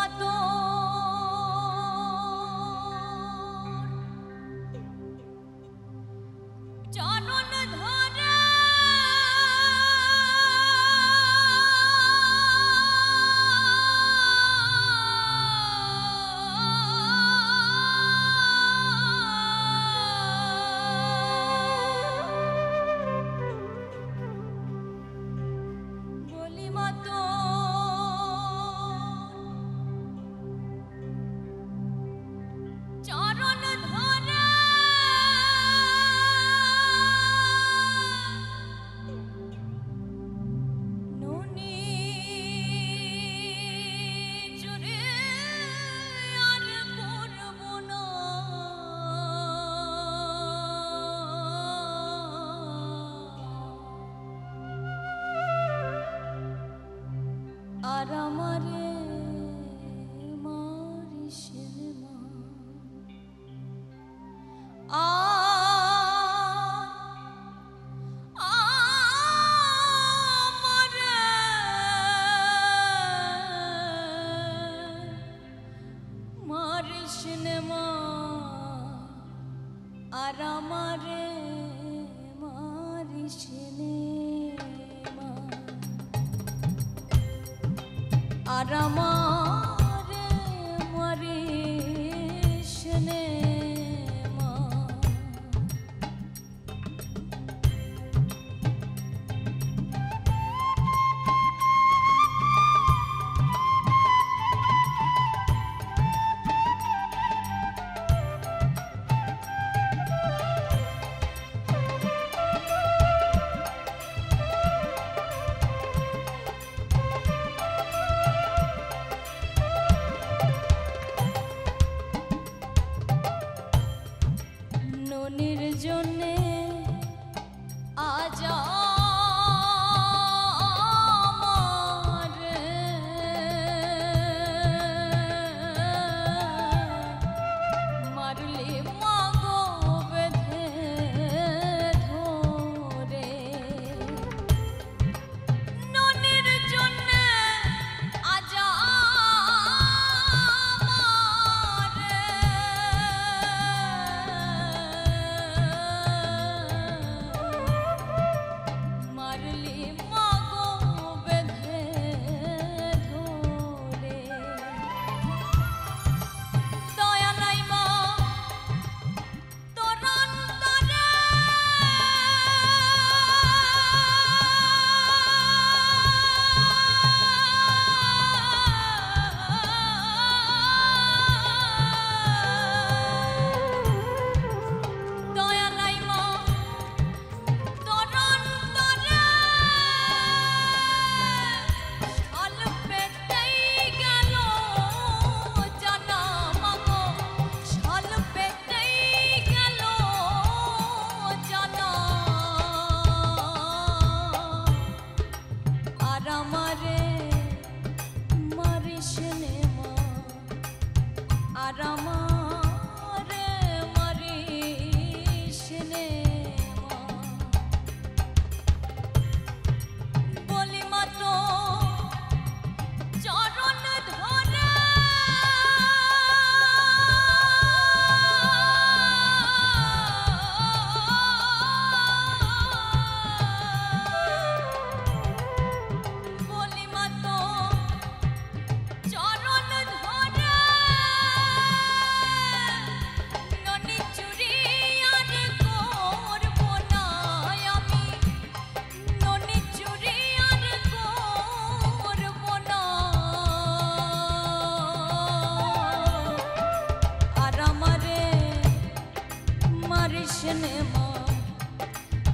i don't আর আমারে মারিস মা। আ আর আমারে பரமா para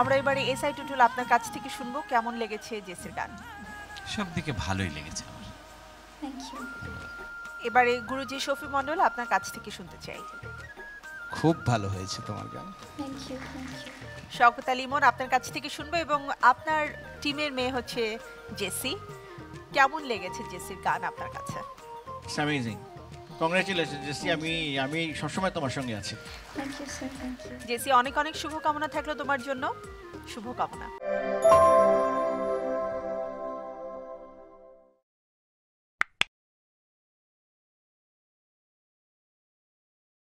আমরা এবারে এসআই টুটুল আপনার কাছ থেকে শুনব কেমন লেগেছে জেসের গান? সব দিকে ভালোই লেগেছে আমার। থ্যাংক ইউ এবারে গুরুজি শফি মন্ডল আপনার কাছ থেকে শুনতে চাই। খুব ভালো হয়েছে তোমার গান। থ্যাংক ইউ শওকত আলী মন আপনার কাছ থেকে শুনব এবং আপনার টিমের মেয়ে হচ্ছে জেসি। কেমন লেগেছে জেসির গান আপনার কাছে? অ্যামেজিং কংগ্রেচুলেশন জেসি আমি আমি সবসময় তোমার সঙ্গে আছি। জেসি অনেক অনেক শুভকামনা থাকল তোমার জন্য। শুভকামনা।